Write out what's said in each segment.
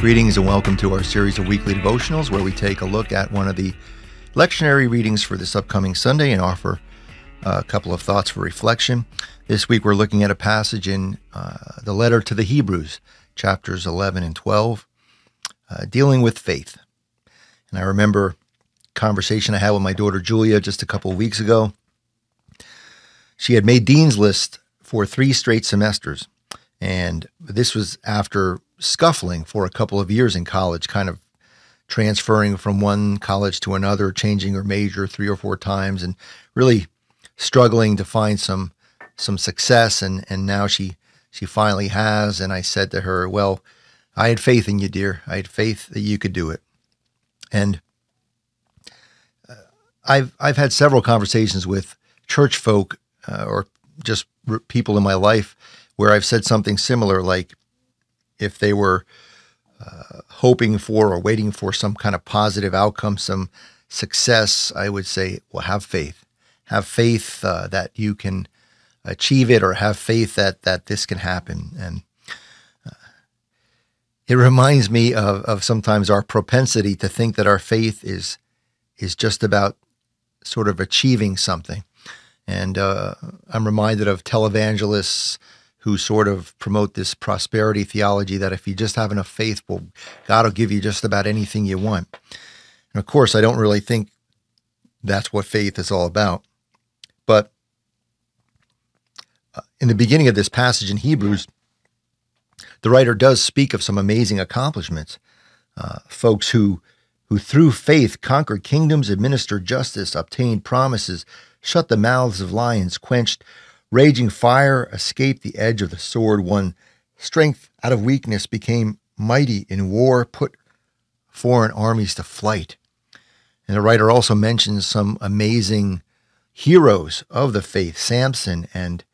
Greetings and welcome to our series of weekly devotionals where we take a look at one of the lectionary readings for this upcoming Sunday and offer a couple of thoughts for reflection. This week we're looking at a passage in uh, the letter to the Hebrews, chapters 11 and 12, uh, dealing with faith. And I remember a conversation I had with my daughter Julia just a couple of weeks ago. She had made Dean's List for three straight semesters. And this was after scuffling for a couple of years in college, kind of transferring from one college to another, changing her major three or four times, and really struggling to find some some success. And and now she she finally has. And I said to her, "Well, I had faith in you, dear. I had faith that you could do it." And uh, I've I've had several conversations with church folk uh, or just people in my life where I've said something similar, like if they were uh, hoping for or waiting for some kind of positive outcome, some success, I would say, well, have faith. Have faith uh, that you can achieve it, or have faith that that this can happen. And uh, it reminds me of, of sometimes our propensity to think that our faith is is just about sort of achieving something. And uh, I'm reminded of televangelists who sort of promote this prosperity theology that if you just have enough faith, well, God will give you just about anything you want. And of course, I don't really think that's what faith is all about. But uh, in the beginning of this passage in Hebrews, the writer does speak of some amazing accomplishments. Uh, folks who, who through faith conquered kingdoms, administered justice, obtained promises, shut the mouths of lions, quenched Raging fire escaped the edge of the sword, Won strength out of weakness, became mighty in war, put foreign armies to flight. And the writer also mentions some amazing heroes of the faith Samson and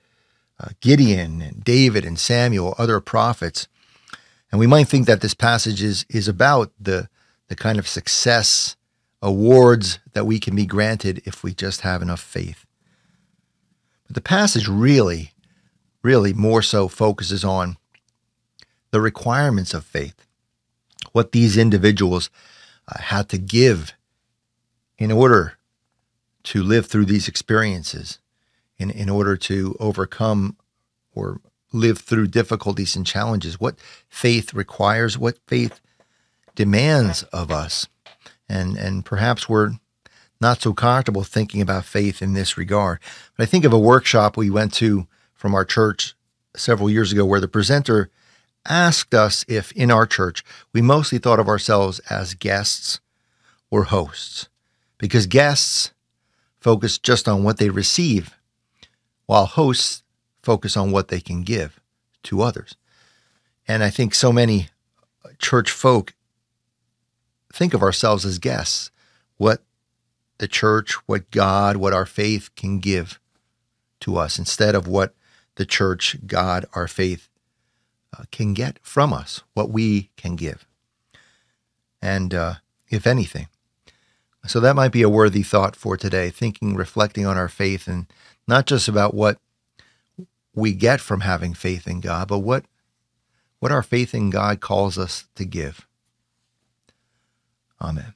uh, Gideon and David and Samuel, other prophets. And we might think that this passage is, is about the, the kind of success awards that we can be granted if we just have enough faith. But the passage really, really more so focuses on the requirements of faith, what these individuals uh, had to give in order to live through these experiences, in, in order to overcome or live through difficulties and challenges, what faith requires, what faith demands of us. And, and perhaps we're not so comfortable thinking about faith in this regard. But I think of a workshop we went to from our church several years ago where the presenter asked us if in our church we mostly thought of ourselves as guests or hosts, because guests focus just on what they receive, while hosts focus on what they can give to others. And I think so many church folk think of ourselves as guests. What the church, what God, what our faith can give to us instead of what the church, God, our faith uh, can get from us, what we can give. And uh, if anything. So that might be a worthy thought for today, thinking, reflecting on our faith and not just about what we get from having faith in God, but what what our faith in God calls us to give. Amen.